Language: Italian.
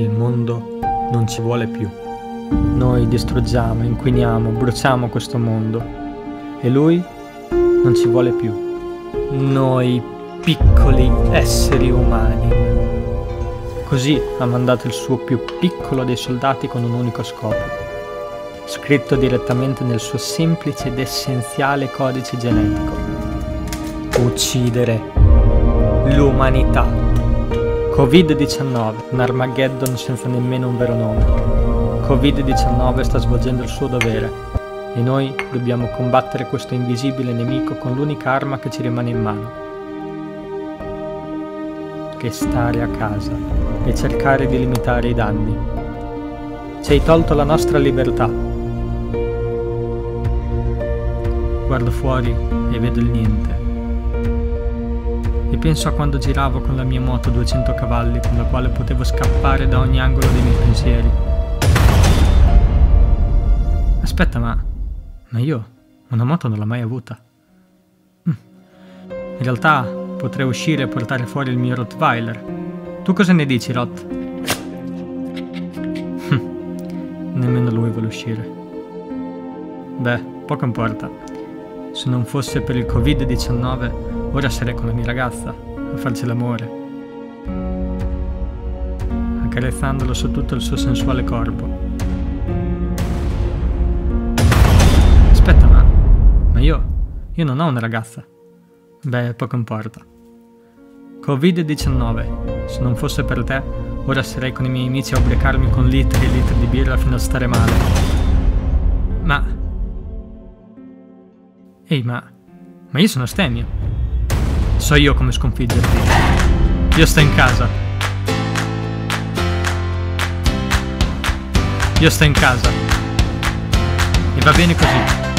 il mondo non ci vuole più. Noi distruggiamo, inquiniamo, bruciamo questo mondo e lui non ci vuole più. Noi piccoli esseri umani. Così ha mandato il suo più piccolo dei soldati con un unico scopo, scritto direttamente nel suo semplice ed essenziale codice genetico. Uccidere l'umanità. Covid-19, un Armageddon senza nemmeno un vero nome. Covid-19 sta svolgendo il suo dovere e noi dobbiamo combattere questo invisibile nemico con l'unica arma che ci rimane in mano. Che stare a casa e cercare di limitare i danni. Ci hai tolto la nostra libertà. Guardo fuori e vedo il niente e penso a quando giravo con la mia moto a 200 cavalli con la quale potevo scappare da ogni angolo dei miei pensieri. Aspetta, ma... ma io una moto non l'ho mai avuta. Mm. In realtà potrei uscire e portare fuori il mio Rottweiler. Tu cosa ne dici, Rott? Hm. Nemmeno lui vuole uscire. Beh, poco importa. Se non fosse per il Covid-19 Ora sarei con la mia ragazza a farci l'amore, accarezzandolo su tutto il suo sensuale corpo. Aspetta, ma. Ma io. Io non ho una ragazza. Beh, poco importa. Covid-19. Se non fosse per te, ora sarei con i miei amici a ubriacarmi con litri e litri di birra fino a stare male. Ma. Ehi, ma. Ma io sono stemio. So io come sconfiggerti. Io sto in casa. Io sto in casa. E va bene così.